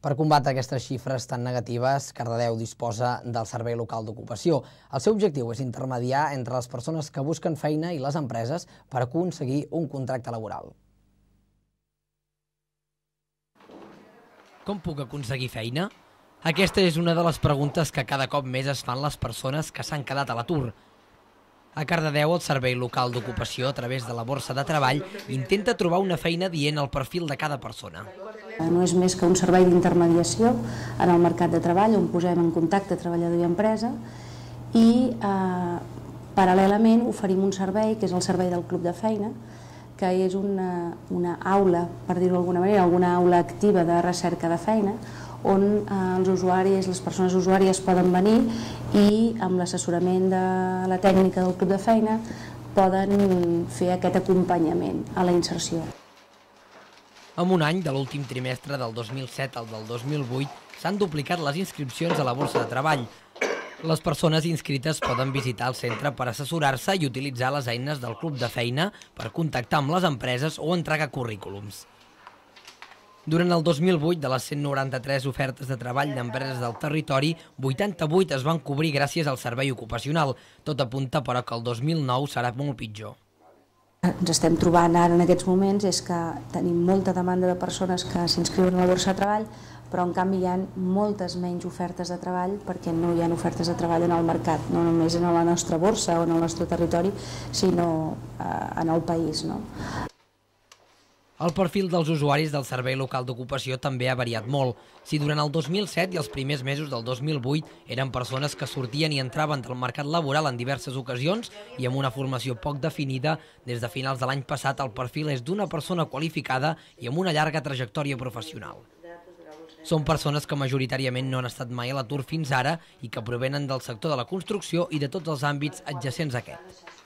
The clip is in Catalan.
Per combatre aquestes xifres tan negatives, Cardedeu disposa del Servei Local d'Ocupació. El seu objectiu és intermediar entre les persones que busquen feina i les empreses per aconseguir un contracte laboral. Com puc aconseguir feina? Aquesta és una de les preguntes que cada cop més es fan les persones que s'han quedat a l'atur. A Cardedeu, el Servei Local d'Ocupació, a través de la Borsa de Treball, intenta trobar una feina dient el perfil de cada persona. No és més que un servei d'intermediació en el mercat de treball on posem en contacte treballador i empresa i eh, paral·lelament oferim un servei que és el servei del Club de Feina que és una, una aula, per dir-ho d'alguna manera, alguna aula activa de recerca de feina on eh, els usuaris, les persones usuàries poden venir i amb l'assessorament de la tècnica del club de feina poden fer aquest acompanyament a la inserció. En un any, de l'últim trimestre del 2007 al del 2008, s'han duplicat les inscripcions a la Borsa de Treball. Les persones inscrites poden visitar el centre per assessorar-se i utilitzar les eines del club de feina per contactar amb les empreses o entregar currículums. Durant el 2008, de les 193 ofertes de treball d'empreses del territori, 88 es van cobrir gràcies al servei ocupacional. Tot apunta, però, que el 2009 serà molt pitjor. Ens estem trobant ara en aquests moments és que tenim molta demanda de persones que s'inscriuen a la borsa de treball, però en canvi hi ha moltes menys ofertes de treball perquè no hi ha ofertes de treball en el mercat, no només en la nostra borsa o en el nostre territori, sinó eh, en el país. No? El perfil dels usuaris del Servei Local d'Ocupació també ha variat molt. Si durant el 2007 i els primers mesos del 2008 eren persones que sortien i entraven del mercat laboral en diverses ocasions i amb una formació poc definida, des de finals de l'any passat el perfil és d'una persona qualificada i amb una llarga trajectòria professional. Són persones que majoritàriament no han estat mai a l'atur fins ara i que provenen del sector de la construcció i de tots els àmbits adjacents a aquest.